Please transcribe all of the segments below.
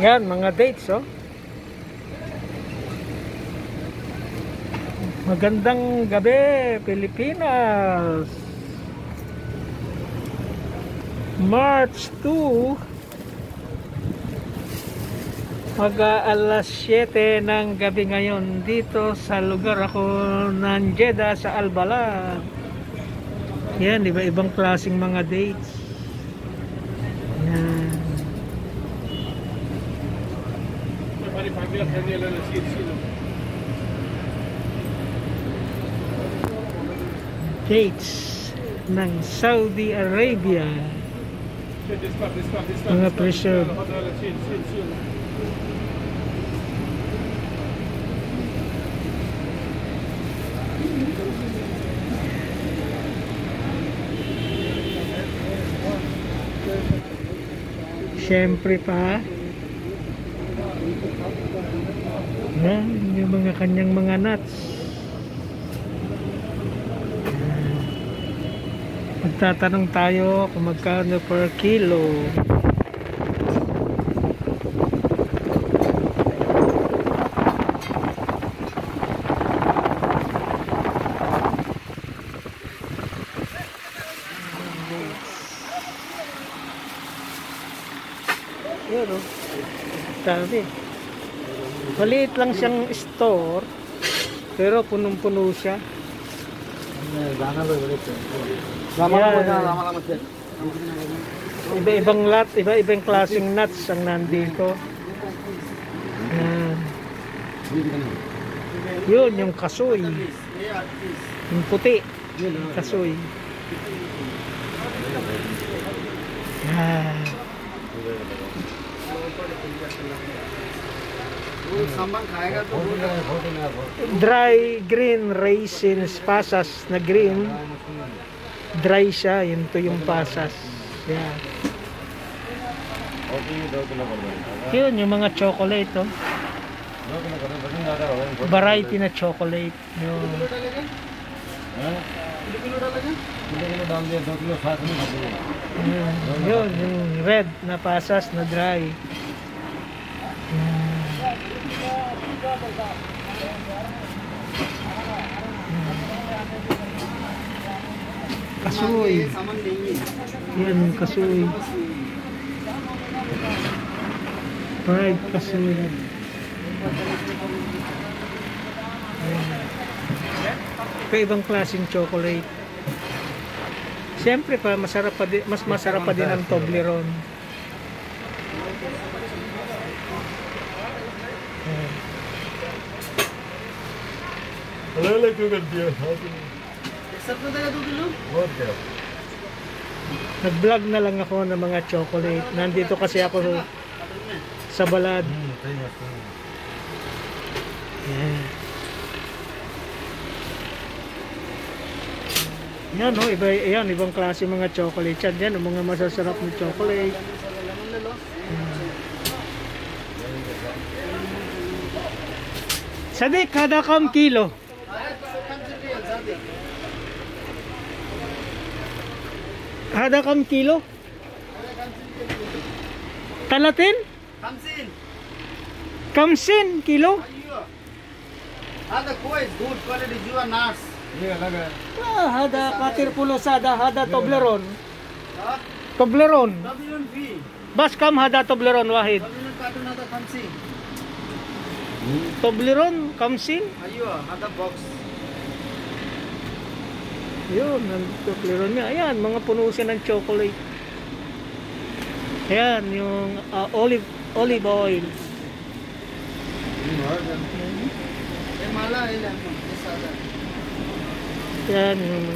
Yan, mga dates, oh. Magandang gabi, Pilipinas. March 2 mag alas 7 ng gabi ngayon. Dito sa lugar ako ng Jeddah sa Albalag yan, iba ibang klaseng mga dates. Yan dates ng Saudi Arabia. Mga preserve Siyempre pa yan, yung mga kanyang mga nuts magtatanong tayo kung magkano per kilo Yun o. Dami. Maliit lang siyang store. Pero punong-puno siya. Iba-ibang lot, iba-ibang klaseng nuts ang nandito. Yan. Yun, yung kasoy. Yung puti. Kasoy. Yan. Dry green raisins pasas na green. Dry siya, yun to yung pasas. Yan. Yun, yung mga chocolate, oh. Variety na chocolate. Yun, yun, yung red na pasas na dry. Kasoy. Yan, kasoy. Fried kasoy. Kaibang klaseng chocolate. Siyempre pa, masarap pa din, mas masarap pa din ang Toblerone. Nag-vlog na lang ako ng mga chocolate. Nandito kasi ako sa balad. Yan. Yan oh, iba yan ibang klase mga chocolate yan. Yan mga masasarap na chocolate. Sadik, kada kam kilo. Kada आधा कम किलो तलतिन कमसिन किलो hada patir pulo sada ada Toblerone. hada tobleron. Tobleron? Bas kam hada tobleron wahid? Tobleron kamsin? Ayo hada box yun nagkukliron nga ayan mga puno siya ng chocolate ayan yung uh, olive olive oil ayan yung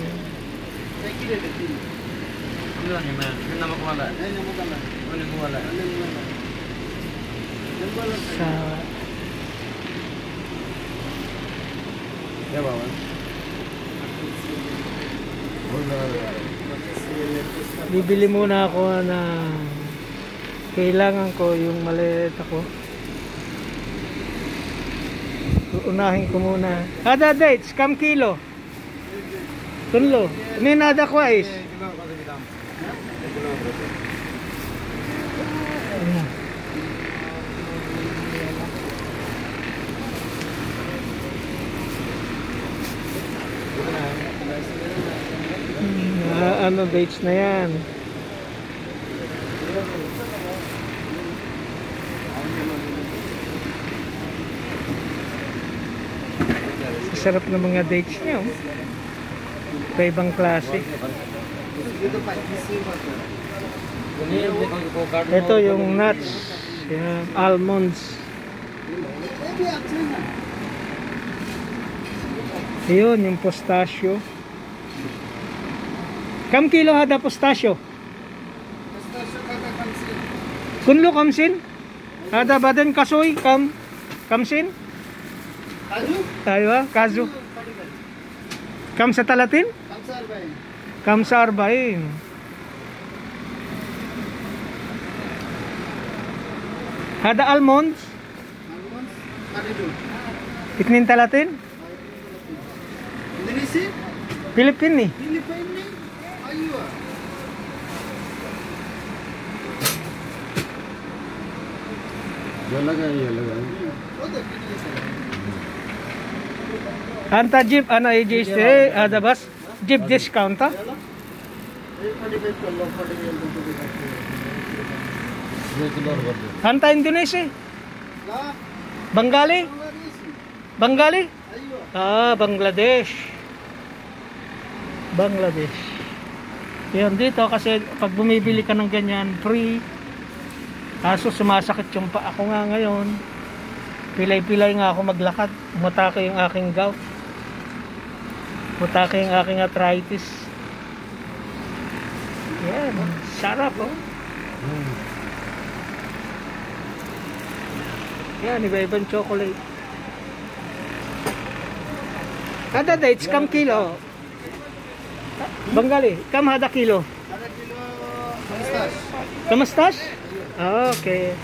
ano ni man? Ano naman ko wala? Ano naman ko wala? Ano naman ko wala? Ano naman ko wala? Sa... Yeah, well, bibili muna ako na kailangan ko yung maliit ako. Unahin ko muna. Ada dates, kam kilo. Tunlo. May nada ko Ah, ano dates na yan? Sarap ng mga dates niyo. Klase. Pa, December to. Ito yung nuts. Yan, almonds. Yun, yung pistachio. Kam kilo hada pistachio? basta siya kakakansin. Kunlo kamsin? Hada baden kasoy kam kamsin? Kaju? Tayo ha? Kazu. Kam sa talatin? Kamsar ba yun? Kam sa arbain. Hada almonds? Almonds? Kadidu. Itnin talatin? Indonesia? Philippine ni. Philippine ni? Ayo ah. Oh, the Indonesia. Anta jeep ano ay eh ada bas jeep discount ha? Eh, 45 ko lang, 45 ko lang. Anta Indonesia. Lah, Bengali? Bangladesh. Bangladesh. Yan dito kasi pag bumibili ka ng ganyan, free. Kaso sumasakit yung pa ako nga ngayon. Pilay-pilay nga ako maglakad. Umutake yung aking gout. Umutake yung aking arthritis. Yan, sarap oh. Yan, iba-ibang chocolate. Kada dates, kam kilo. Bengali, kam hada kilo. Ada kilo mustache. Kamustas? Okay.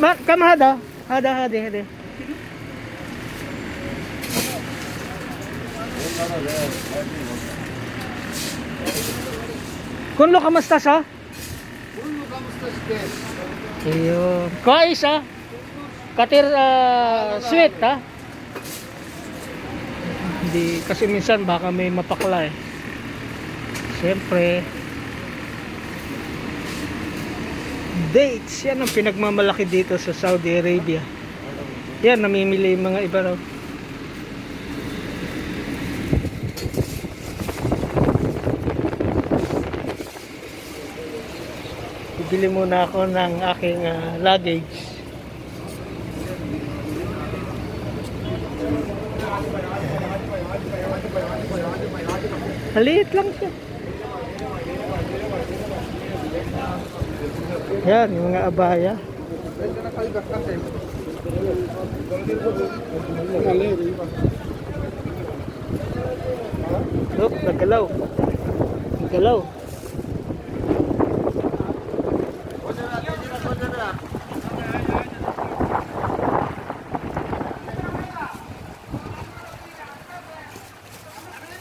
Ma- Kam hada? Hada, hada, hada. Kunlo kamustas ha? Ulo ka mustache guys. Ayun. Kais ha? Katir ah, sweet ha? Hindi, kasi minsan baka may mapakla eh. Siyempre, dates, yan ang pinagmamalaki dito sa Saudi Arabia. Yan, namimili yung mga iba raw. Bibili muna ako ng aking ah, luggage. Maliit lang siya. Yan, yung mga abaya. Look, nagalaw. Nagalaw.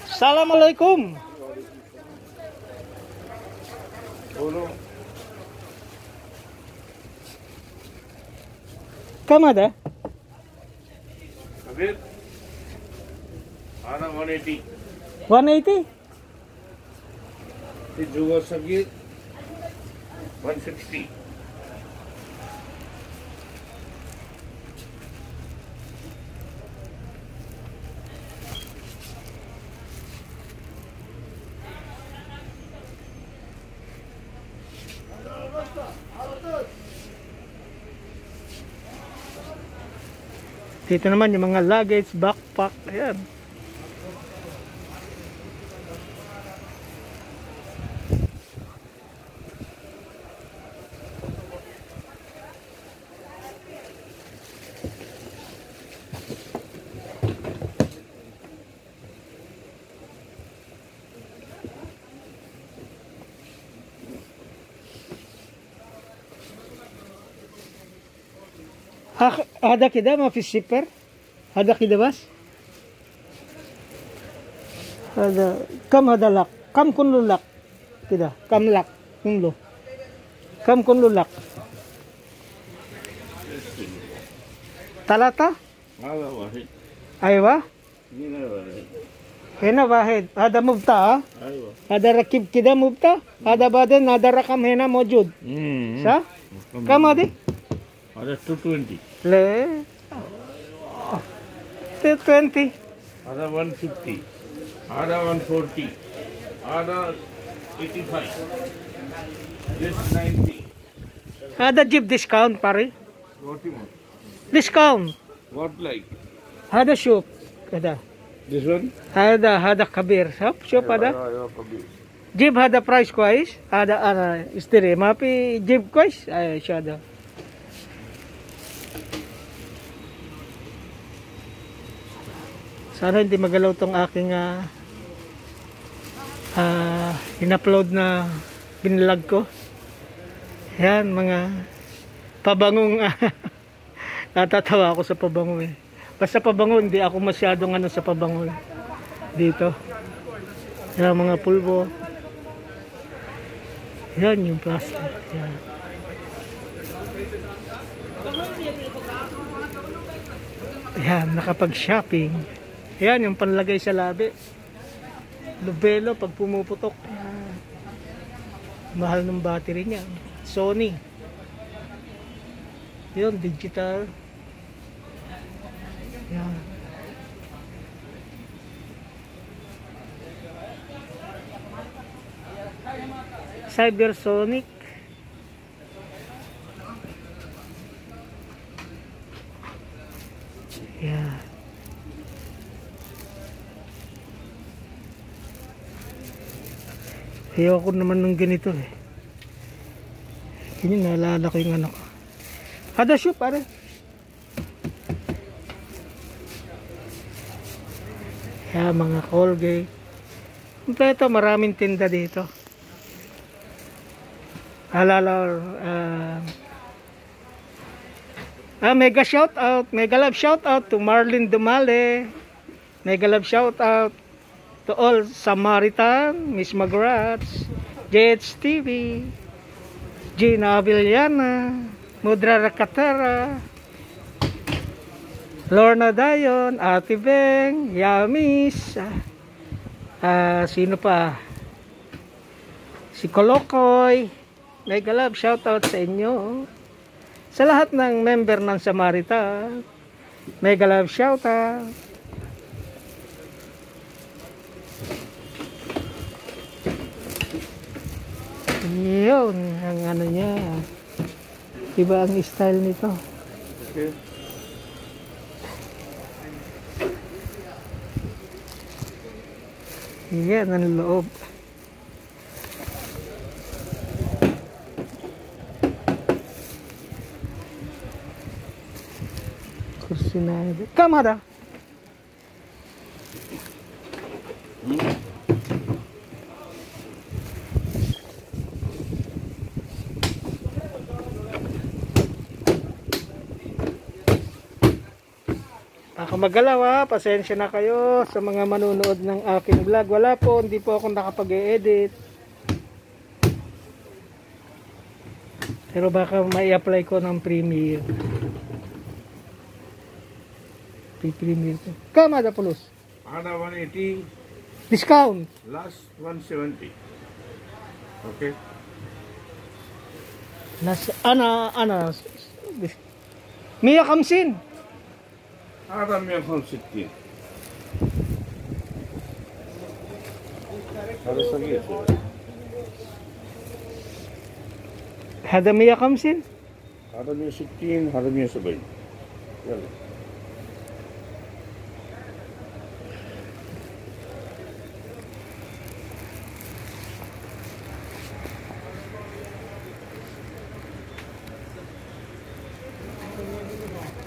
Assalamualaikum. Kam ada? Habib, ana 180. 180? Di juga Dito naman yung mga luggage, backpack, ayan. هذا كده ما في السيبر. هذا كده بس. هذا كم هذا لك كم كله لك كده. كم لك كله كم كله لك ثلاثة؟ هذا واحد. أيوه. هنا واحد. هذا مفتاح أيوه. هذا ركب كده مفتاح هذا بعدين هذا رقم هنا موجود. صح؟ كم هذه؟ هذا 220 لا 220 هذا 150 هذا 140 هذا 85 this 90 هذا جيب ديسكاونت باري what you want ديسكاونت what like هذا شوف كده this one هذا هذا كبير شوف شوف هذا ايوه كبير جيب هذا برايس كويس هذا انا اشتري ما في جيب كويس ايش هذا sana hindi magalaw tong aking ah ah, in-upload na binlog ko. Yan mga pabangong ah, natatawa ako sa pabango eh. Basta pabango hindi ako masyadong ano sa pabango dito. Yan mga pulbo. Yan yung plastic. Yan yan nakapag-shopping. Yan yung panlagay sa labi. Lubelo pag pumuputok. Mahal ng battery niya. Sony. Yun digital. Yan Cybersonic. Ayoko naman ng ganito eh. Yun yung naalala ko yung ano ko. Hada shoe pare. Yeah, mga Colgate. Kompleto, maraming tinda dito. Alala, uh, ah, mega shout out, mega love shout out to Marlene Dumale. Mega love shout out to all Samaritan, Miss Magrats, Jets TV, Gina Avillana, Mudra Rakatara, Lorna Dayon, Ate Beng, Yamis, ah, sino pa? Si Kolokoy, Mega love, shout out sa inyo. Sa lahat ng member ng Samarita, mega love shout Yun, ang ano niya. Iba ang style nito. okay Yan ang loob. Kursi na yun. Nakakamagalaw ha. Pasensya na kayo sa mga manunood ng aking vlog. Wala po, hindi po ako nakapag-edit. Pero baka may apply ko ng premiere. Pre-premiere ko. Kama na pulos. Ana 180. Discount. Last 170. Okay. Nas ana ana. Mia kamsin. هذا 165 هذا صغير. mia kamsin. هذا 160 هذا 170 يلا.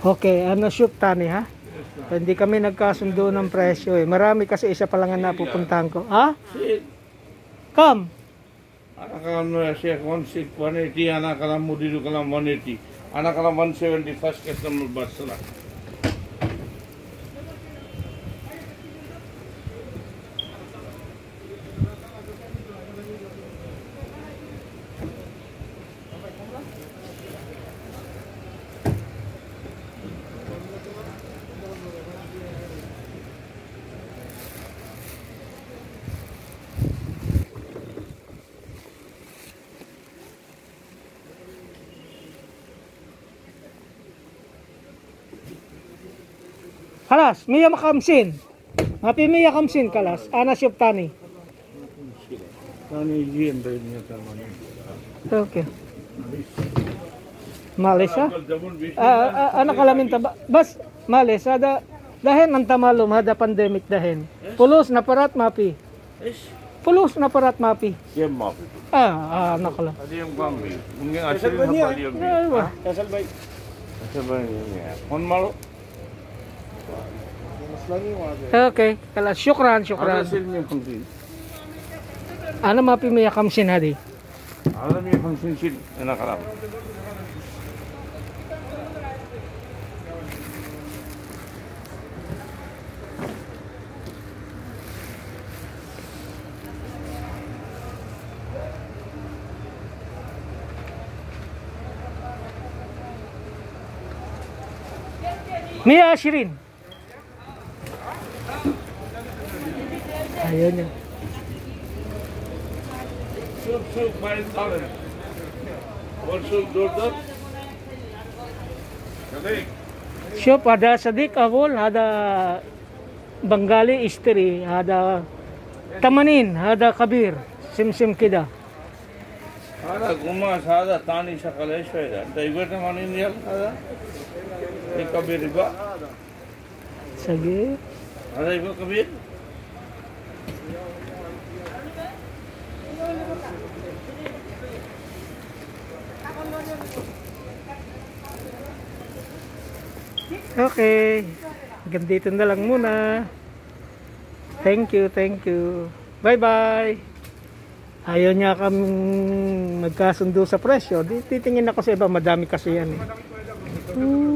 Okay, ano shoot tani ha? Hindi kami nagkasundo ng presyo eh. Marami kasi isa pa lang ang napupuntahan ko. Ha? Come. Anak kalam no Sheikh 16 180 anak kalam mudiru kalam 180 anak kalam 170 first customer basra Halas, Mia makamsin. Mapi Mia kamsin kalas. Ana siyop tani. Tani jiyan da niya tamani. Okay. Bish. Ah, ah, anak kalamin taba. Bas, malis. Ada, dahin ang tamalum, hada pandemic dahin. Pulos na parat mapi. Pulos na parat mapi. Siyem map. Ah, ah anak kala. Adi yung bambi. Mungkin asal sa pali yung Ay, wah. Kasal bay. Asal ba niya? Kon malo? Mas lagi mo ate. Okay, kala syukran, Ada syukran. sil niya pangsin. Ano mapi Mia kamsin hadi? Ada kayaknya suk suk main ada sedik awal ada Bengali istri ada temanin ada kabir sim sim kita ada guma ada tani sekali saja tapi bertemanin dia ada. Ini kabir juga segi ada ibu kabir? Okay. Hanggang dito na lang muna. Thank you, thank you. Bye-bye. Ayaw niya kaming magkasundo sa presyo. Titingin ako sa iba, madami kasi yan eh. Hmm.